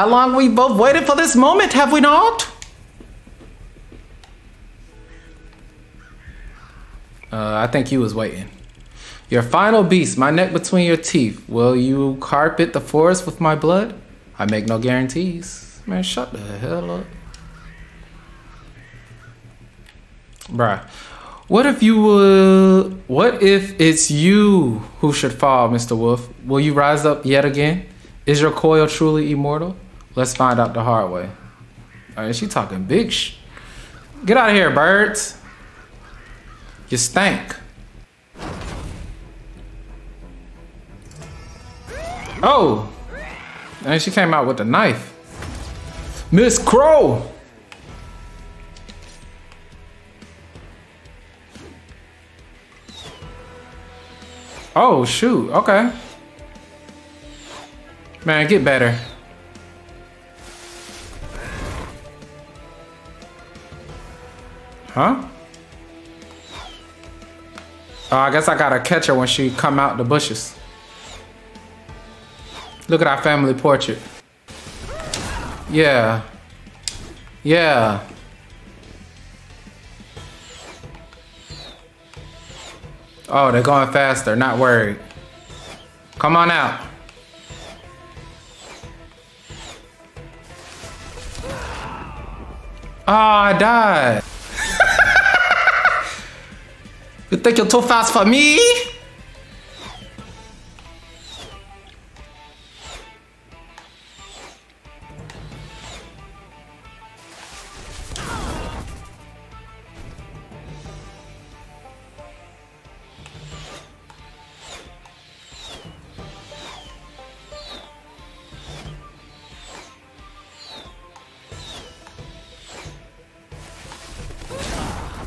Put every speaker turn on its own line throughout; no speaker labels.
How long we both waited for this moment, have we not? Uh, I think you was waiting. Your final beast, my neck between your teeth. Will you carpet the forest with my blood? I make no guarantees. Man, shut the hell up. Bruh. What if you would. What if it's you who should fall, Mr. Wolf? Will you rise up yet again? Is your coil truly immortal? Let's find out the hard way. Alright, she talking big sh. Get out of here, birds. You stank. Oh! And she came out with a knife. Miss Crow! Oh, shoot. Okay. Man, get better. Huh? Oh, I guess I gotta catch her when she come out the bushes. Look at our family portrait. Yeah. Yeah. Oh, they're going faster, not worried. Come on out. Oh, I died. You think you're too fast for me?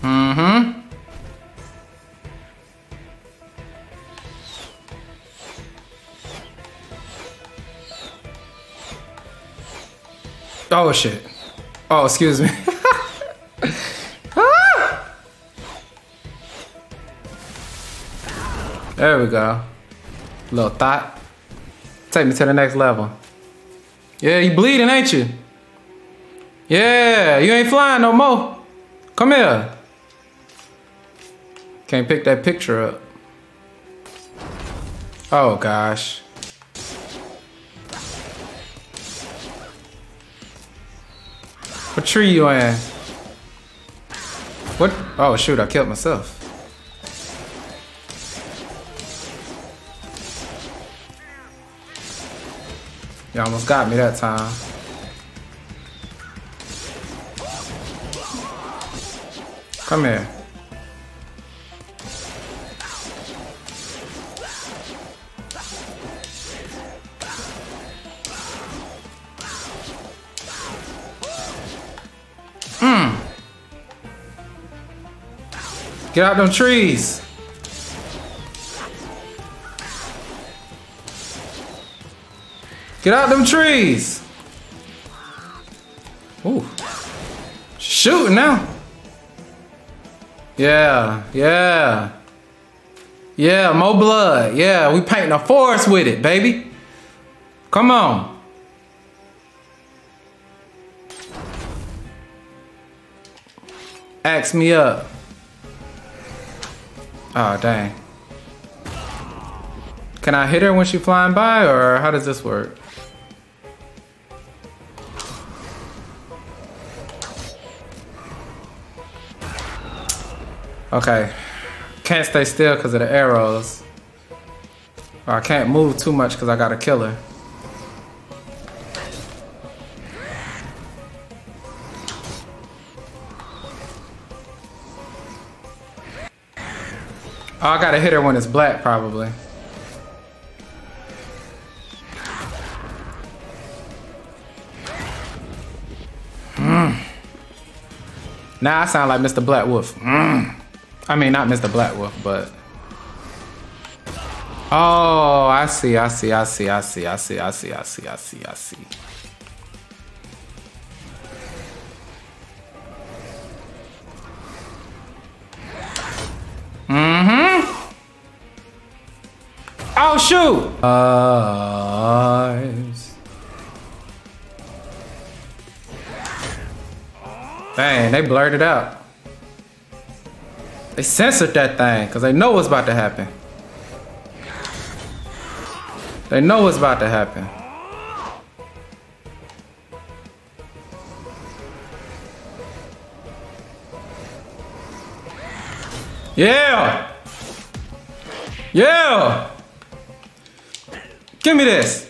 Mm-hmm. Oh shit. Oh, excuse me. Ah! There we go. Little thought. Take me to the next level. Yeah, you bleeding, ain't you? Yeah, you ain't flying no more. Come here. Can't pick that picture up. Oh gosh. What tree you in? What? Oh shoot, I killed myself. You almost got me that time. Come here. Get out them trees. Get out them trees. Ooh. Shooting now. Yeah, yeah. Yeah, more blood. Yeah, we painting a forest with it, baby. Come on. Axe me up. Oh, dang. Can I hit her when she's flying by, or how does this work? Okay. Can't stay still because of the arrows. Or I can't move too much because I got to kill her. Oh, I gotta hit her when it's black, probably. Mm. Now I sound like Mr. Black Wolf. Mm. I mean, not Mr. Black Wolf, but. Oh, I see, I see, I see, I see, I see, I see, I see, I see, I see. Oh, shoot! Eyes. Dang, they blurred it out. They censored that thing because they know what's about to happen. They know what's about to happen. Yeah! Yeah! Give me this!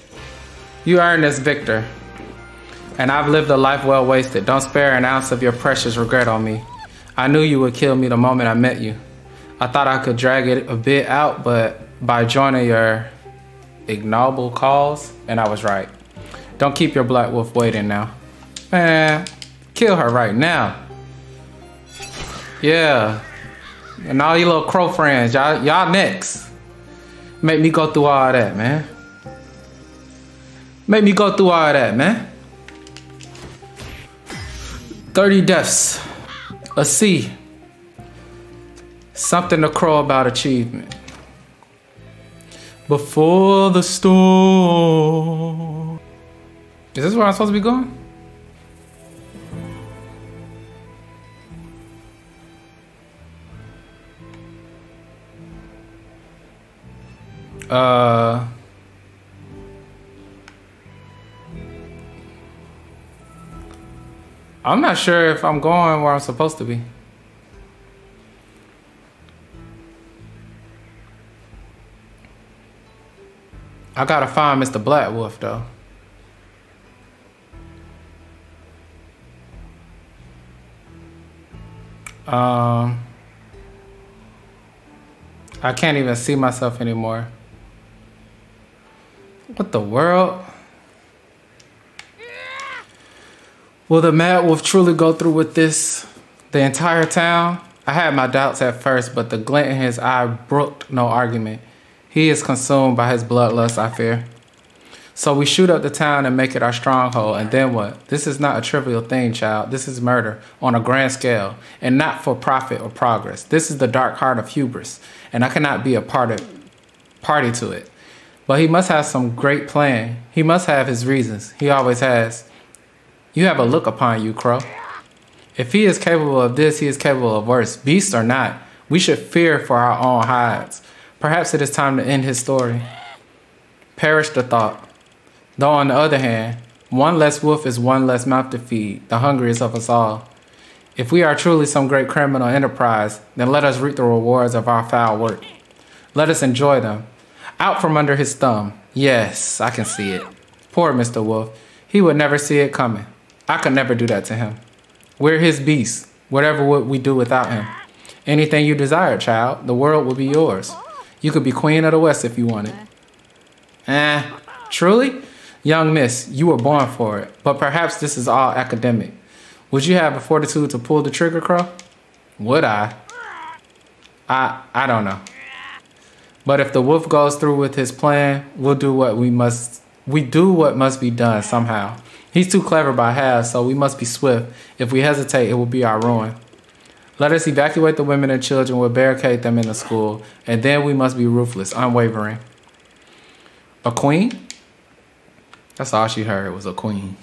You earned this, Victor. And I've lived a life well wasted. Don't spare an ounce of your precious regret on me. I knew you would kill me the moment I met you. I thought I could drag it a bit out, but by joining your ignoble cause, and I was right. Don't keep your black wolf waiting now. Man, kill her right now. Yeah. And all you little crow friends, y'all y'all next. Make me go through all that, man. Make me go through all that, man. 30 deaths. A C. Something to crow about achievement. Before the storm. Is this where I'm supposed to be going? Uh I'm not sure if I'm going where I'm supposed to be. I gotta find Mr. Black Wolf though. Um, I can't even see myself anymore. What the world? Will the Mad Wolf truly go through with this the entire town? I had my doubts at first, but the glint in his eye brooked no argument. He is consumed by his bloodlust, I fear. So we shoot up the town and make it our stronghold, and then what? This is not a trivial thing, child. This is murder on a grand scale, and not for profit or progress. This is the dark heart of hubris, and I cannot be a part of, party to it. But he must have some great plan. He must have his reasons. He always has. You have a look upon you, Crow. If he is capable of this, he is capable of worse. Beast or not, we should fear for our own hides. Perhaps it is time to end his story. Perish the thought. Though, on the other hand, one less wolf is one less mouth to feed, the hungriest of us all. If we are truly some great criminal enterprise, then let us reap the rewards of our foul work. Let us enjoy them. Out from under his thumb. Yes, I can see it. Poor Mr. Wolf. He would never see it coming. I could never do that to him. We're his beast. Whatever would we do without him? Anything you desire, child, the world will be yours. You could be queen of the West if you wanted. Eh, truly? Young miss, you were born for it, but perhaps this is all academic. Would you have the fortitude to pull the trigger, Crow? Would I? I I don't know. But if the wolf goes through with his plan, we'll do what we must we do what must be done somehow. He's too clever by half, so we must be swift. If we hesitate, it will be our ruin. Let us evacuate the women and children, we'll barricade them in the school, and then we must be ruthless, unwavering. A queen? That's all she heard was a queen.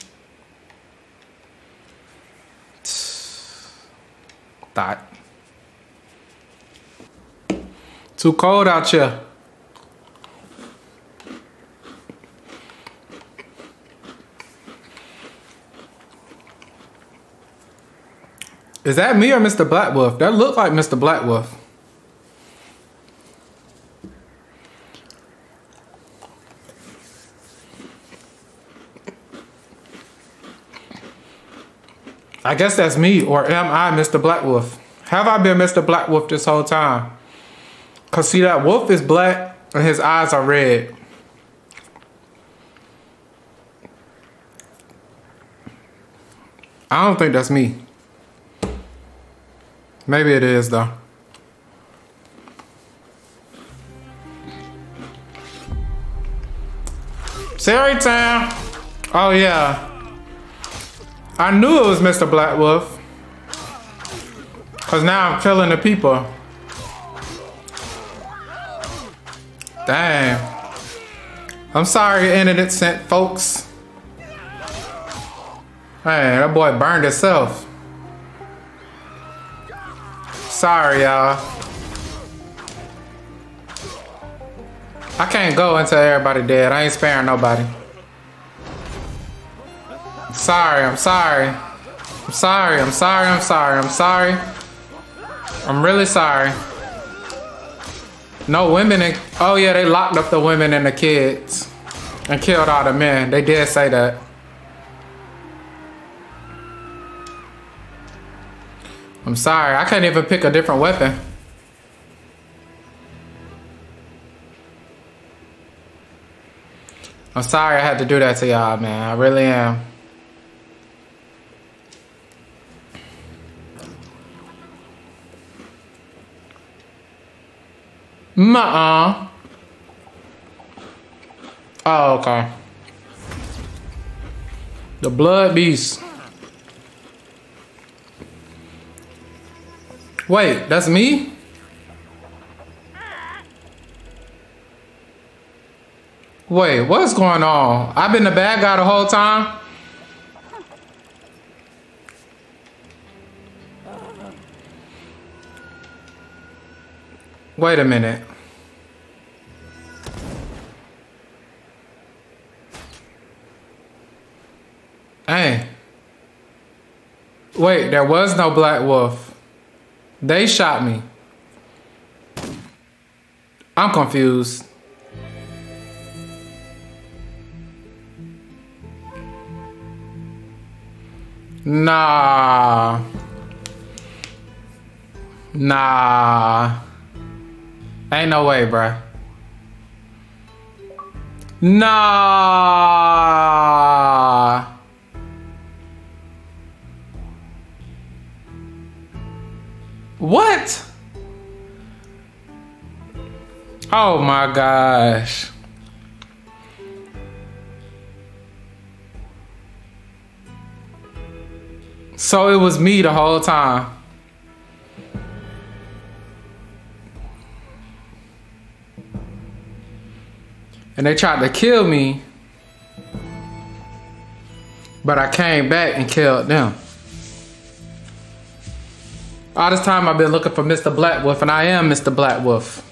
Thought. Too cold out here. Is that me or Mr. Black Wolf? That looked like Mr. Black Wolf. I guess that's me, or am I Mr. Black Wolf? Have I been Mr. Black Wolf this whole time? Cause see that wolf is black and his eyes are red. I don't think that's me. Maybe it is though. Sari Town. Oh yeah. I knew it was Mr. Black Wolf. Cause now I'm killing the people. Damn. I'm sorry, internet sent folks. Hey, that boy burned himself. Sorry, y'all. I can't go until everybody dead. I ain't sparing nobody. Sorry, I'm sorry. I'm sorry, I'm sorry, I'm sorry, I'm sorry. I'm really sorry. No women in, oh yeah, they locked up the women and the kids and killed all the men. They did say that. I'm sorry, I couldn't even pick a different weapon. I'm sorry I had to do that to y'all, man. I really am. Nuh-uh. Oh, okay. The blood beast. Wait, that's me? Wait, what's going on? I've been the bad guy the whole time? Wait a minute. Hey. Wait, there was no Black Wolf. They shot me. I'm confused. Nah. Nah. Ain't no way, bruh. Nah. What? Oh my gosh. So it was me the whole time. And they tried to kill me. But I came back and killed them. All this time I've been looking for Mr. Black Wolf, and I am Mr. Black Wolf.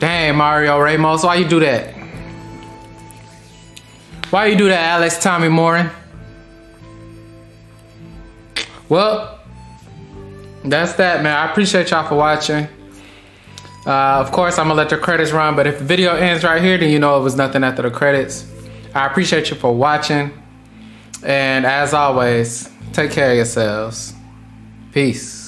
Dang, Mario Ramos, why you do that? Why you do that, Alex Tommy Morin? Well, that's that, man. I appreciate y'all for watching. Uh, of course, I'm gonna let the credits run, but if the video ends right here, then you know it was nothing after the credits. I appreciate you for watching. And as always, take care of yourselves. Peace.